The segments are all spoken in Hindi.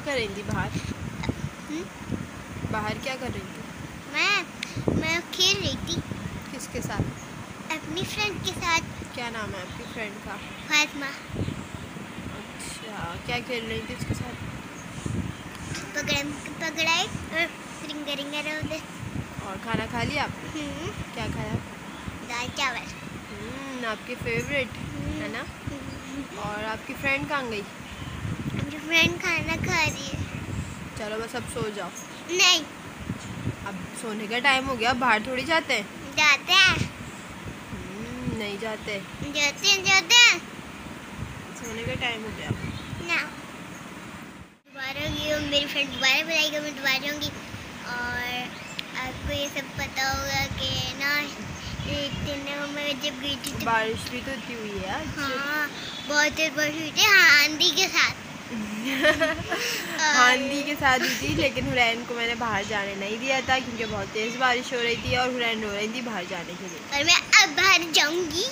कर रही थी बाहर? हम्म? बाहर क्या कर रही थी? मैं मैं खेल रही थी। किसके साथ? अपनी फ्रेंड के साथ। क्या नाम है आपकी फ्रेंड का? फातिमा। अच्छा क्या खेल रही थी उसके साथ? पकड़म पकड़ाई और रिंगा रिंगा रहोगे और खाना खा लिया आपने? हम्म, क्या खाया? दाल चावल। हम्म, आपकी फेवरेट है ना? और आपकी फ्रेंड कहाँ गई? मेरी फ्रेंड खाना खा रही है। चलो बस अब सो जाओ। नहीं। अब सोने का टाइम हो गया बाहर थोड़ी जाते हैं? जाते हैं। हम्म, नहीं जाते। जाते हैं जाते हैं। सोने का टाइम हो गया ना। दोबारा ये मेरी फ्रेंड दोबारा बुलाएगी मैं दोबारा जाऊँगी। और आपको ये सब पता होगा कि ना जब गई थी तो बारिश भी तो इतनी हुई है हाँ बहुत तेज बारिश हुई थी। हाँ, आंधी के साथ। आंधी के साथ हुई थी लेकिन हुरैन को मैंने बाहर जाने नहीं दिया था क्योंकि बहुत तेज़ बारिश हो रही थी और हुरैन रो रही थी बाहर जाने के लिए। और मैं अब बाहर जाऊँगी।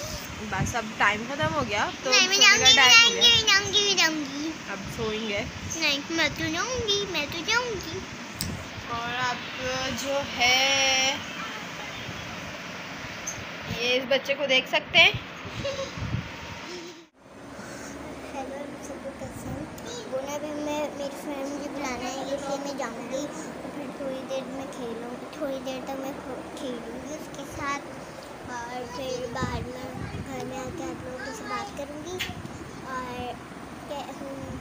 बस अब टाइम खत्म हो गया तो मैं जाऊँगी मैं टाइम हो जाऊँगी गया। मैं जाऊँगी मैं जाऊँगी। अब सोएँगे। नहीं मैं तो जाऊँगी मैं तो जाऊँगी। और आप जो है ये इस बच्चे को देख सकते हैं हेलो सबको कैसे हैं वो ना अभी मैं मेरी फ्रेंड मुझे बुलाना है इसलिए मैं जाऊँगी और फिर थोड़ी देर में खेलूँ थोड़ी देर तक मैं खो- खेलूँगी उसके साथ और फिर बाद में घर में आके आप लोगों से बात करूँगी और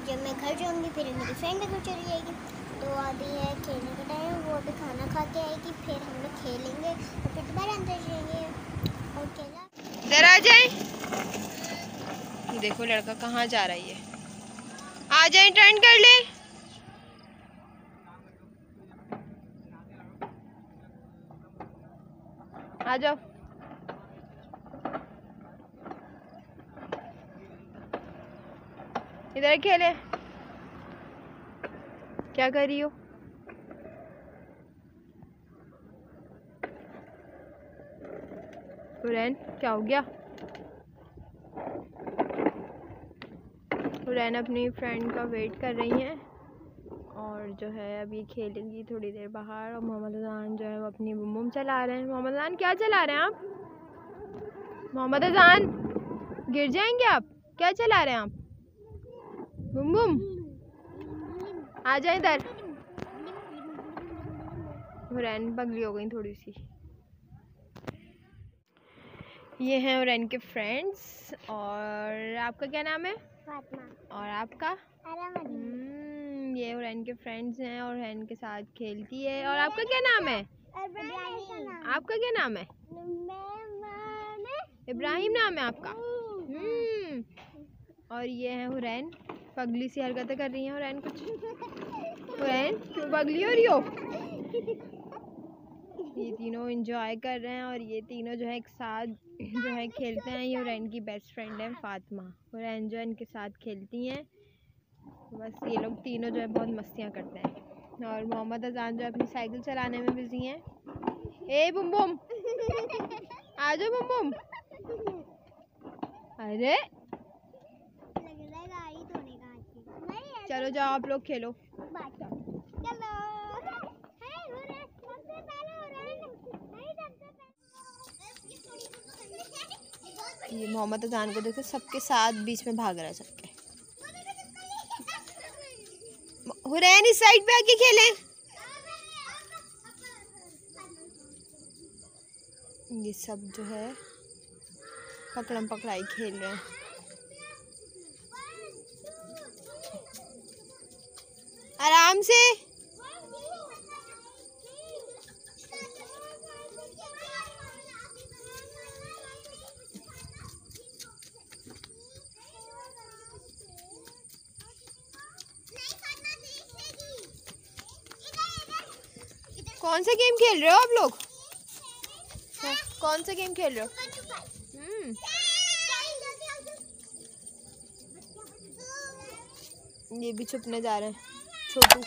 जब मैं घर जाऊँगी फिर मेरी फ्रेंड घर चली जाएगी तो अभी है खेलने का टाइम वो अभी खाना खा के आएगी फिर हम लोग खेलेंगे और फिर दोबारा अंदर जाएँगे ओके ना इधर आ जाए। देखो लड़का कहाँ जा रहा है। आ जाए टर्न कर ले। आ जाओ। इधर खेले। क्या कर रही हो? हुरैन क्या हो गया? हुरैन अपनी फ्रेंड का वेट कर रही हैं। और जो है अभी खेलेंगी थोड़ी देर बाहर और मोहम्मद अजान जो है वो अपनी बुम बुम चला रहे हैं। मोहम्मद अजान क्या चला रहे हैं आप? मोहम्मद अजान गिर जाएँगे आप? क्या चला रहे हैं आप? बुम बुम। आ जाए इधर। हुरैन पगली हो गई थोड़ी सी। ये हैं हुरैन के फ्रेंड्स और आपका क्या नाम है? फातिमा। और आपका? आराम ये हुरैन के फ्रेंड्स हैं और हुरैन के साथ खेलती है। और आपका क्या नाम है? आपका क्या नाम है? इब्राहिम नाम है आपका? हम्म। और ये है हुरैन। पगली सी हरकतें कर रही हैं हुरैन कुछ। हुरैन क्यों पगली हो रही हो ये तीनों एंजॉय कर रहे हैं और ये तीनों जो है एक साथ जो है खेलते हैं। ये हुरैन की बेस्ट फ्रेंड है फातिमा। हुरैन जो है इनके साथ खेलती हैं। बस ये लोग तीनों जो है बहुत मस्तियाँ करते हैं। और मोहम्मद अजान जो अपनी साइकिल चलाने में बिज़ी हैं। ए बुम बुम आ जाओ बुम बुम अरे। चलो जाओ, आप लोग खेलो। ये मोहम्मद अजान को देखो, सबके साथ बीच में भाग रहा है, सबके। हुरैन इस साइड पे आके खेलें। ये सब जो है, पकड़म पकड़ाई खेल रहे हैं। आराम से। कौन सा गेम खेल रहे हो आप लोग? कौन सा गेम खेल रहे हो? हम्म। ये भी छुपने जा रहे हैं। छोटू।